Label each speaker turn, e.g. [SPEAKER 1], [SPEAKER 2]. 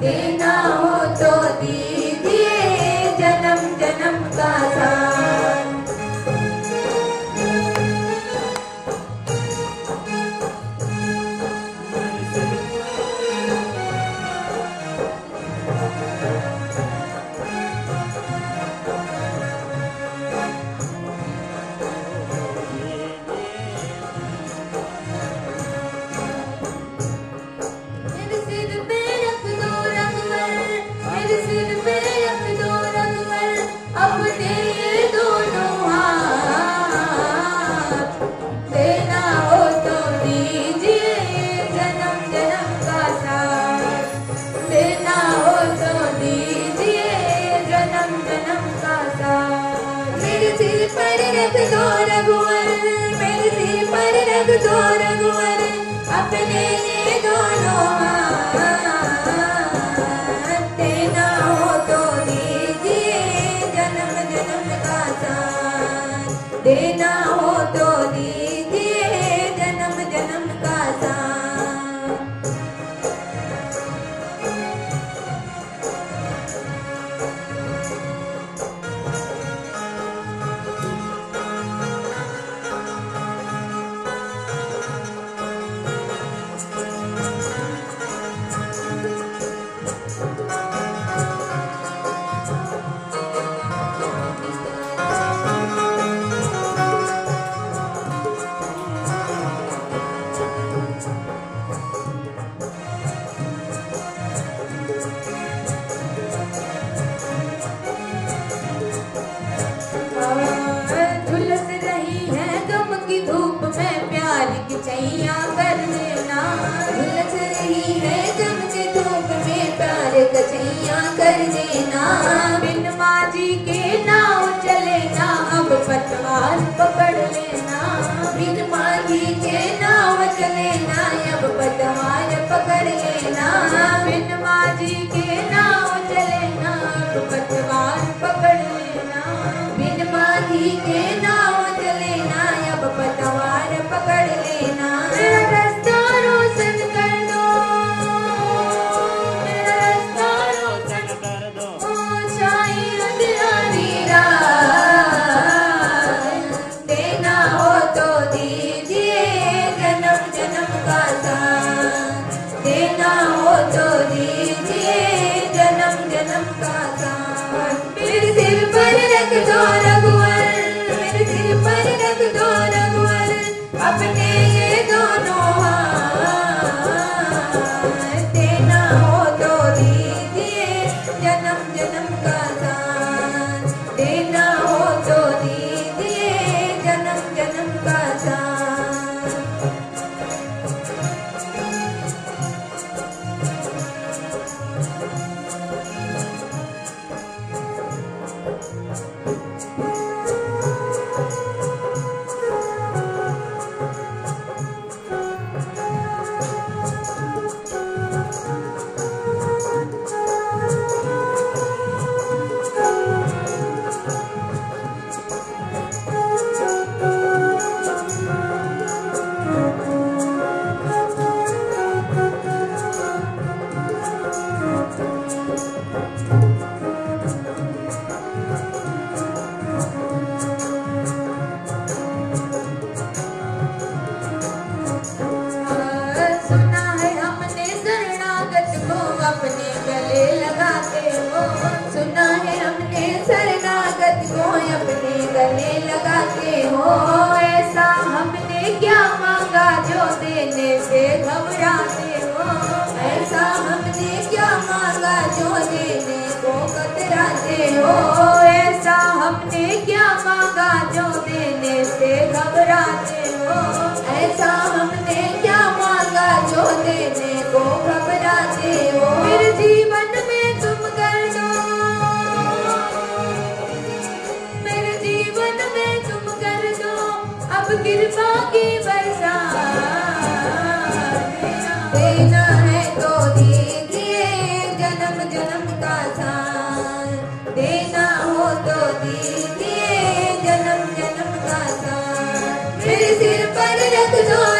[SPEAKER 1] देना पर रख दो रघुवर मेरे पर रख दो रघुवर अपने ये दोनों तो जन्म देना छैया कर लेना झुलस रही है की धूप में प्यार कचैया कर देना। बिन माजी के नाव चले ना, अब पतवार पकड़ लेना। बिन माजी के नाव चले ना, अब पतवार पकड़ लेना। अपने गले लगाते हो। सुना है हमने शरणागत को अपने गले लगाते हो। ऐसा हमने क्या मांगा जो देने से घबराते हो? ऐसा हमने क्या मांगा जो देने को कतराते हो? ऐसा हमने क्या मांगा जो देने से घबराते हो? ऐसा हमने क्या मांगा जो देने को घबराते हो? सिर पर रख